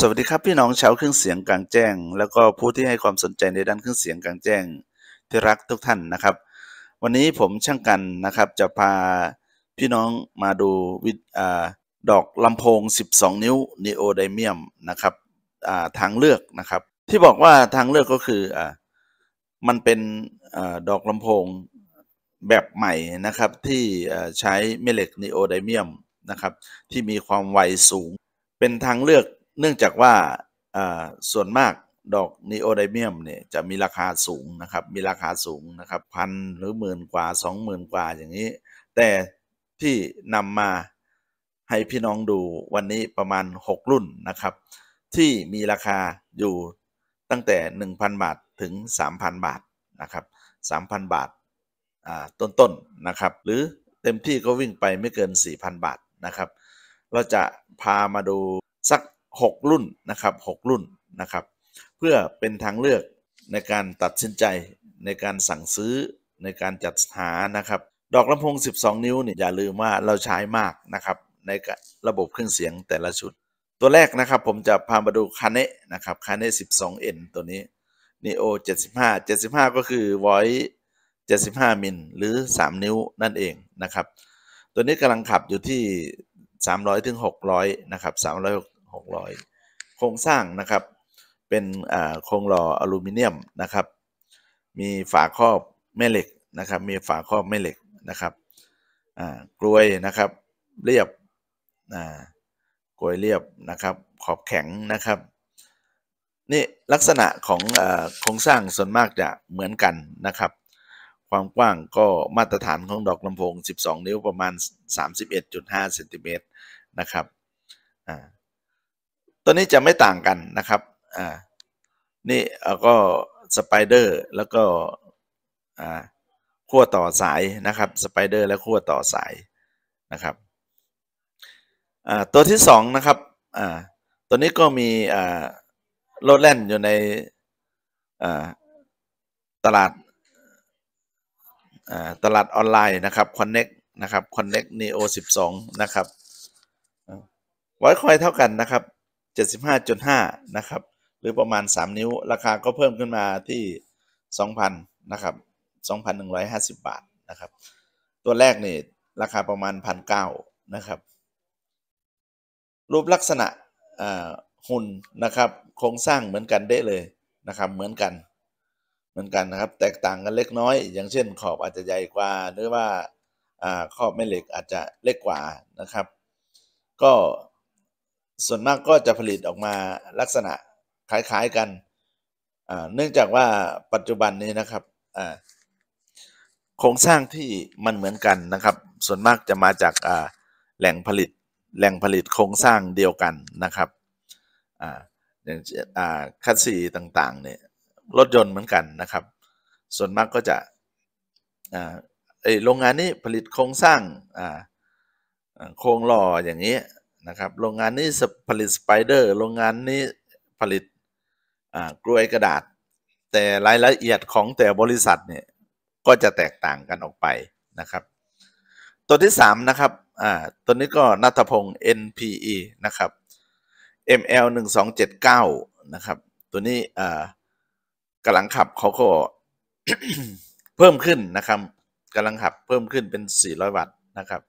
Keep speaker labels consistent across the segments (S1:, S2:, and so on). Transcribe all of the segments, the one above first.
S1: สวัสดีครับพี่น้องชาวเครื่องเสียงกลางแจ้ง แล้วก็ผู้ที่ให้ความสนใจในด้านเครื่องเสียงกลางแจ้งที่รักทุกท่านนะครับ วันนี้ผมช่างกันนะครับจะพาพี่น้องมาดูวิดาดอกลำโพง 12 นิ้ว Neo d y m i u m นะครับทางเลือกนะครับ ที่บอกว่าทางเลือกก็คืออมันเป็นอดอกลำโพงแบบใหม่นะครับที่ใช้แม่เหล็ก Neo d y m i u m นะครับที่มีความไวสูงเป็นทางเลือก เนื่องจากว่าส่วนมากดอกนีโอไดเมียมเนี่ยจะมีราคาสูงนะครับ มีราคาสูงนะครับพันหรือหมื่นกว่าสองหมื่นกว่าอย่างนี้ แต่ที่นำมาให้พี่น้องดูวันนี้ประมาณ 6 รุ่นนะครับ ที่มีราคาอยู่ตั้งแต่ 1,000 บาทถึง 3,000 บาทนะครับ 3,000 บาทต้นๆนนะครับ หรือเต็มที่ก็วิ่งไปไม่เกิน 4,000 บาทนะครับ เราจะพามาดู 6 รุ่นนะครับ6รุ่นนะครับ เพื่อเป็นทางเลือกในการตัดสินใจในการสั่งซื้อในการจัดหานะครับ ดอกลำโพง 12 นิ้วเนี่ยอย่าลืมว่าเราใช้มากนะครับ ในระบบเครื่องเสียงแต่ละชุด ตัวแรกนะครับผมจะพามาดูคาเนะนะครับคาเนะ 12N ตัวนี้ Neo 75 75 ก็คือ Voice 75 มิลหรือ 3 นิ้วนั่นเองนะครับ ตัวนี้กำลังขับอยู่ที่ 300ถึง600นะครับ300 600 โครงสร้างนะครับ เป็นโครงหล่ออลูมิเนียมนะครับ มีฝาครอบแม่เหล็กนะครับ มีฝาครอบแม่เหล็กนะครับกลวยนะครับเรียบกลวยเรียบนะครับ ขอบแข็งนะครับนี่ลักษณะของโครงสร้างส่วนมากจะเหมือนกันนะครับ ความกว้างก็มาตรฐานของดอกลำโพง 12 นิ้วประมาณ 31.5เซนติเมตรนะครับ ตัวนี้จะไม่ต่างกันนะครับอ่านี่ก็สไปเดอร์แล้วก็อ่าขั้วต่อสายนะครับสไปเดอร์และขั้วต่อสายนะครับอ่าตัวที่สองนะครับอ่าตัวนี้ก็มีอ่าโลดแล่นอยู่ในอ่าตลาดอ่าตลาดออนไลน์นะครับ Connect นะครับ Connect Neo 12 นะครับไว้คอยเท่ากันนะครับ 75.5 นะครับ หรือประมาณ 3 นิ้ว ราคาก็เพิ่มขึ้นมาที่ 2,000 นะครับ 2,150 บาทนะครับ ตัวแรกนี่ราคาประมาณ 1,900 นะครับ รูปลักษณะหุ่นนะครับโครงสร้างเหมือนกันได้เลยนะครับเหมือนกันเหมือนกันนะครับ แตกต่างกันเล็กน้อย อย่างเช่น ขอบอาจจะใหญ่กว่า หรือว่าขอบแม่เหล็กอาจจะเล็กกว่านะครับ ก็ ส่วนมากก็จะผลิตออกมาลักษณะคล้ายๆกันเนื่องจากว่าปัจจุบันนี้นะครับโครงสร้างที่มันเหมือนกันนะครับ ส่วนมากจะมาจากแหล่งผลิตแหล่งผลิตโครงสร้างเดียวกันนะครับอย่างคัสซีต่างๆเนี่ยรถยนต์เหมือนกันนะครับ ส่วนมากก็จะโรงงานนี้ผลิตโครงสร้างโครงหล่ออย่างนี้ นะครับโรงงานนี้ผลิตสไปเดอร์โรงงานนี้ผลิตกลวยกระดาษ แต่รายละเอียดของแต่บริษัทเนี่ยก็จะแตกต่างกันออกไปนะครับ ตัวที่ 3 นะครับอ่าตัวนี้ก็นัทพงศ์ NPE นะครับ ML 1279นะครับ ตัวนี้อ่ากำลังขับเขาก็เพิ่มขึ้นนะครับกำลังขับเพิ่มขึ้นเป็น 400 วัตต์นะครับ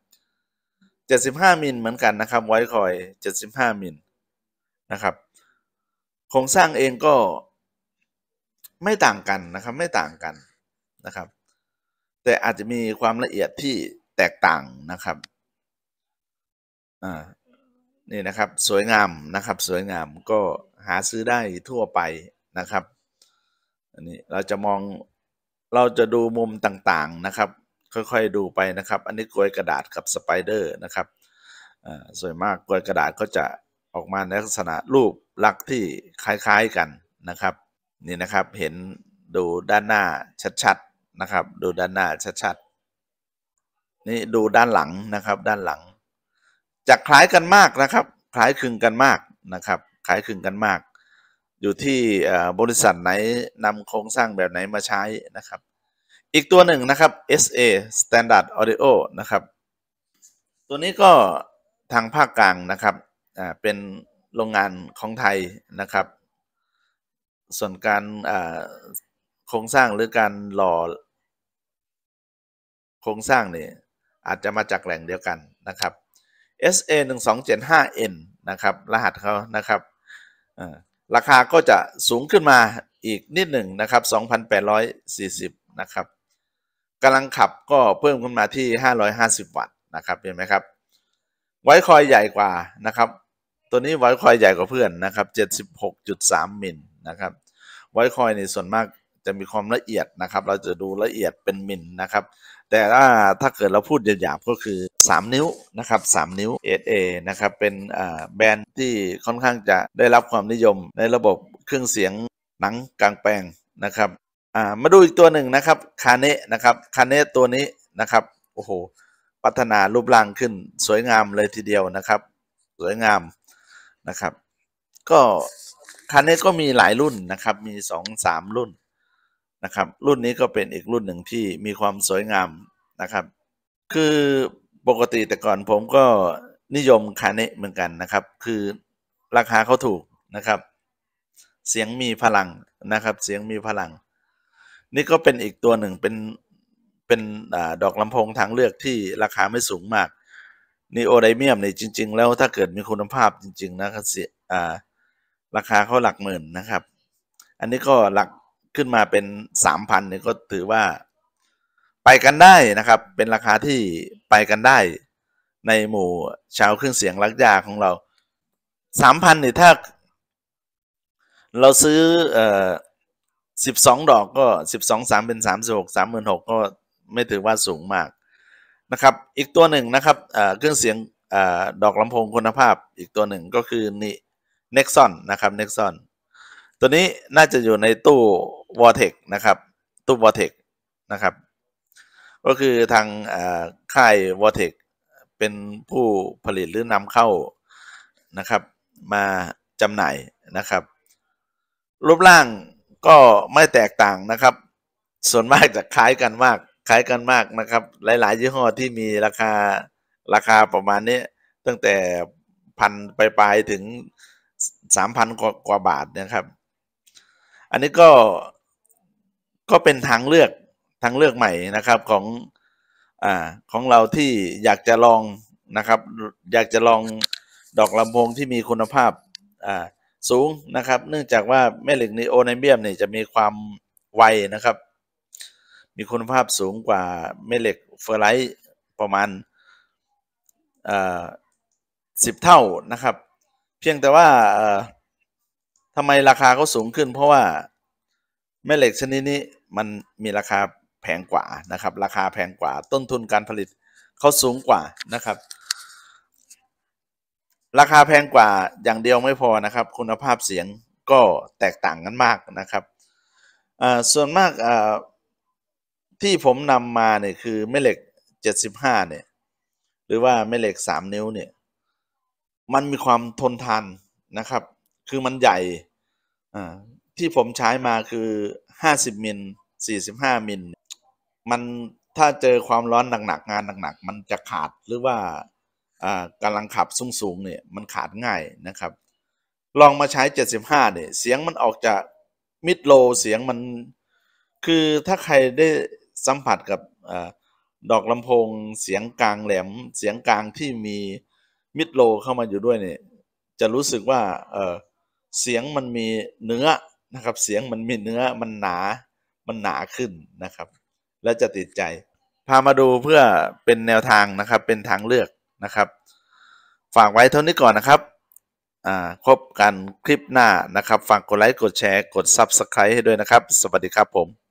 S1: 75 มิลเหมือนกันนะครับไวคอย 75 มิลนะครับโครงสร้างเองก็ไม่ต่างกันนะครับไม่ต่างกันนะครับ แต่อาจจะมีความละเอียดที่แตกต่างนะครับอ่านี่นะครับสวยงามนะครับสวยงามก็หาซื้อได้ทั่วไปนะครับอันนี้เราจะมองเราจะดูมุมต่างๆนะครับ ค่อยๆดูไปนะครับ อันนี้กลวยกระดาษกับสไปเดอร์นะครับส่วนมากกลวยกระดาษก็จะออกมาในลักษณะรูปลักษณ์ที่คล้ายๆกันนะครับ นี่นะครับเห็นดูด้านหน้าชัดๆนะครับ ดูด้านหน้าชัดๆนี่ดูด้านหลังนะครับ ด้านหลัง จะคล้ายกันมากนะครับ คล้ายคลึงกันมากนะครับคล้ายคลึงกันมาก อยู่ที่บริษัทไหนนำโครงสร้างแบบไหนมาใช้นะครับ อีกตัวหนึ่งนะครับ SA Standard Audio นะครับ ตัวนี้ก็ทางภาคกลางนะครับอ่าเป็นโรงงานของไทยนะครับ ส่วนการโครงสร้างหรือการหล่อโครงสร้างเนี่ยอาจจะมาจากแหล่งเดียวกันนะครับ SA 1 2 7 5 N นะครับ รหัสเขานะครับราคาก็จะสูงขึ้นมาอีกนิดหนึ่งนะครับ 2,840 นะครับ กำลังขับก็เพิ่มขึ้นมาที่ 550 วัตต์นะครับเห็นไหมครับ ไวคอยใหญ่กว่านะครับ ตัวนี้ไวคอยใหญ่กว่าเพื่อนนะครับ 76.3 มิลนะครับ ไวคอยในส่วนมากจะมีความละเอียดนะครับ เราจะดูละเอียดเป็นมิลนะครับ แต่ถ้าถ้าเกิดเราพูดหยาบๆก็คือ 3 นิ้วนะครับ3นิ้ว SA นะครับเป็นแบรนด์ที่ค่อนข้างจะได้รับความนิยมในระบบเครื่องเสียงหนังกลางแปลงนะครับ มาดูอีกตัวหนึ่งนะครับคาเนะนะครับคาเนะตัวนี้นะครับโอ้โหพัฒนารูปร่างขึ้นสวยงามเลยทีเดียวนะครับ สวยงามนะครับ ก็คาเนะก็มีหลายรุ่นนะครับ มีสองสามรุ่นนะครับ รุ่นนี้ก็เป็นอีกรุ่นหนึ่งที่มีความสวยงามนะครับ คือปกติแต่ก่อนผมก็นิยมคาเนะเหมือนกันนะครับ คือราคาเขาถูกนะครับ เสียงมีพลังนะครับ เสียงมีพลัง นี่ก็เป็นอีกตัวหนึ่งเป็นเป็นอดอกลำโพงทางเลือกที่ราคาไม่สูงมากนีโอไดเมียมเนี่ยจริง ๆ แล้วถ้าเกิดมีคุณภาพจริง ๆ นะครับเสียราคาเขาหลักหมื่นนะครับ อันนี้ก็หลักขึ้นมาเป็นสามพันนี่ก็ถือว่าไปกันได้นะครับ เป็นราคาที่ไปกันได้ ในหมู่ชาวเครื่องเสียงรักยาของเราสามพันนี่ถ้า เราซื้ออ สิบสองดอกก็สิบสองสามเป็นสามสิบหกสามหมื่นหกก็ไม่ถือว่าสูงมากนะครับ อีกตัวหนึ่งนะครับเครื่องเสียงอดอกลำโพงคุณภาพอีกตัวหนึ่งก็คือนี่ Nexon นะครับ Nexon ตัวนี้น่าจะอยู่ในตู้ v o r t e x นะครับ ตู้ v o r t e x นะครับ ก็คือทางค่าย v o r t e x เป็นผู้ผลิตหรือนำเข้านะครับ มาจำหน่ายนะครับ รูปร่าง ก็ไม่แตกต่างนะครับ ส่วนมากจะคล้ายกันมาก คล้ายกันมากนะครับ หลาย ๆ ยี่ห้อที่มีราคาราคาประมาณนี้ ตั้งแต่พันไปลายถึงสามพันกว่าบาทนะครับ อันนี้ก็ก็เป็นทางเลือกทางเลือกใหม่นะครับของอ่าของเราที่อยากจะลองนะครับ อยากจะลองดอกลำโพงที่มีคุณภาพอ่า สูงนะครับ เนื่องจากว่าแม่เหล็กนีโอไนเบียมเนี่ยจะมีความไวนะครับ มีคุณภาพสูงกว่าแม่เหล็กเฟอร์ไลท์ประมาณสิบเท่านะครับ เพียงแต่ว่าทำไมราคาเขาสูงขึ้น เพราะว่าแม่เหล็กชนิดนี้มันมีราคาแพงกว่านะครับ ราคาแพงกว่าต้นทุนการผลิตเขาสูงกว่านะครับ ราคาแพงกว่าอย่างเดียวไม่พอนะครับ คุณภาพเสียงก็แตกต่างกันมากนะครับส่วนมากที่ผมนำมาเนี่ยคือแม่เหล็ก 75 เนี่ย หรือว่าแม่เหล็ก 3 นิ้วเนี่ย มันมีความทนทานนะครับ คือมันใหญ่ที่ผมใช้มาคือ 50 มิล 45 มิล มันถ้าเจอความร้อนหนักๆงานหนักๆ มันจะขาดหรือว่า กำลังขับสูงๆเนี่ยมันขาดง่ายนะครับ ลองมาใช้ 75เนี่ยเสียงมันออกจากมิดโลเสียงมันคือถ้าใครได้สัมผัสกับอดอกลำโพงเสียงกลางแหลมเสียงกลางที่มีมิดโลเข้ามาอยู่ด้วยเนี่ยจะรู้สึกว่าเออเสียงมันมีเนื้อนะครับ เสียงมันมีเนื้อมันหนามันหนาขึ้นนะครับ และจะติดใจ พามาดูเพื่อเป็นแนวทางนะครับเป็นทางเลือก นะครับ ฝากไว้เท่านี้ก่อนนะครับอ่าพบกันคลิปหน้านะครับ ฝากกดไลค์ กดแชร์ กด Subscribe ให้ด้วยนะครับ สวัสดีครับผม